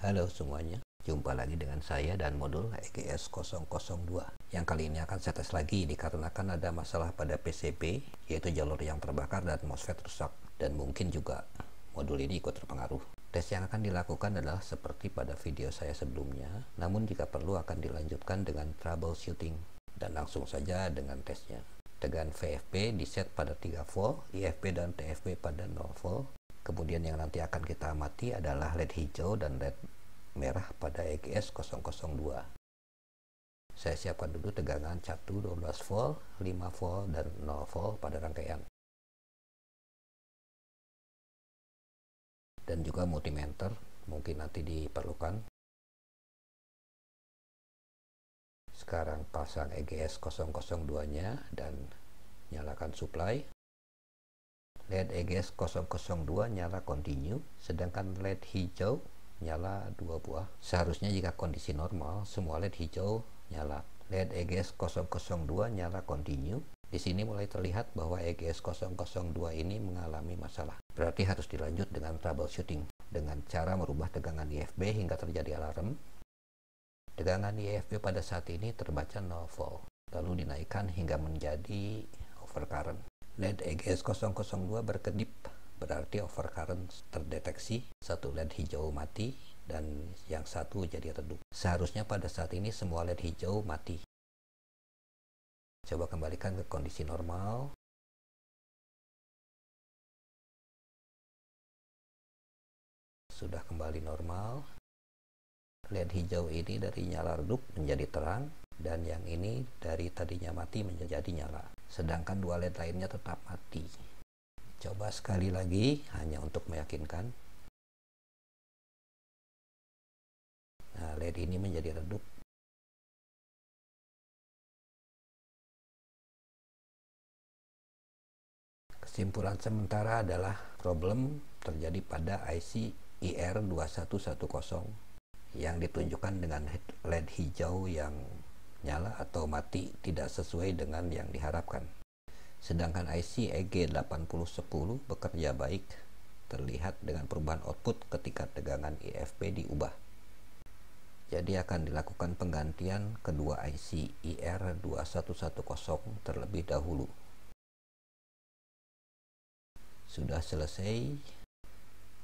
Halo semuanya, jumpa lagi dengan saya dan modul EGS 002 yang kali ini akan saya tes lagi dikarenakan ada masalah pada PCB yaitu jalur yang terbakar dan MOSFET rusak dan mungkin juga modul ini ikut terpengaruh. Tes yang akan dilakukan adalah seperti pada video saya sebelumnya, namun jika perlu akan dilanjutkan dengan troubleshooting dan langsung saja dengan tesnya. Tegangan VFP di set pada 3 volt, IFP dan TFP pada 0 volt, Kemudian yang nanti akan kita amati adalah LED hijau dan LED merah pada EGS 002. Saya siapkan dulu tegangan 1 12 volt, 5 volt, dan 0 volt pada rangkaian. Dan juga multimeter mungkin nanti diperlukan. Sekarang pasang EGS 002-nya dan nyalakan supply. LED EGS 002 nyala continue, sedangkan LED hijau nyala dua buah. Seharusnya jika kondisi normal, semua LED hijau nyala. LED EGS 002 nyala continue. Di sini mulai terlihat bahwa EGS 002 ini mengalami masalah. Berarti harus dilanjut dengan troubleshooting dengan cara merubah tegangan IFB hingga terjadi alarm. Tegangan IFB pada saat ini terbaca 0 volt, lalu dinaikkan hingga menjadi overcurrent. LED EGS 002 berkedip berarti overcurrent terdeteksi satu LED hijau mati dan yang satu jadi redup. Seharusnya pada saat ini semua LED hijau mati. Coba kembalikan ke kondisi normal. Sudah kembali normal. LED hijau ini dari nyala redup menjadi terang dan yang ini dari tadinya mati menjadi nyala sedangkan dua LED lainnya tetap mati. Coba sekali lagi hanya untuk meyakinkan. Nah, LED ini menjadi redup. Kesimpulan sementara adalah problem terjadi pada IC IR2110 yang ditunjukkan dengan LED hijau yang nyala atau mati tidak sesuai dengan yang diharapkan. Sedangkan IC EG8010 bekerja baik terlihat dengan perubahan output ketika tegangan IFP diubah. Jadi akan dilakukan penggantian kedua IC IR2110 terlebih dahulu. Sudah selesai,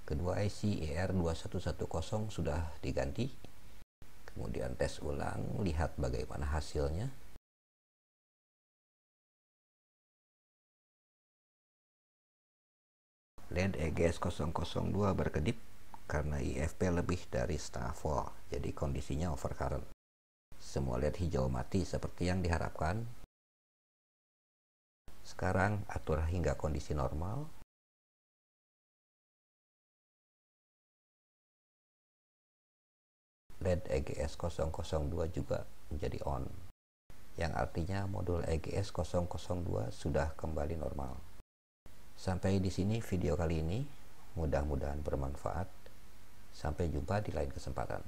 kedua IC IR2110 sudah diganti kemudian tes ulang lihat bagaimana hasilnya. LED EGS 002 berkedip karena IFP lebih dari setengah volt jadi kondisinya overcurrent. Semua LED hijau mati seperti yang diharapkan. Sekarang atur hingga kondisi normal LED EGS 002 juga menjadi on yang artinya modul EGS 002 sudah kembali normal. Sampai di sini video kali ini, mudah-mudahan bermanfaat. Sampai jumpa di lain kesempatan.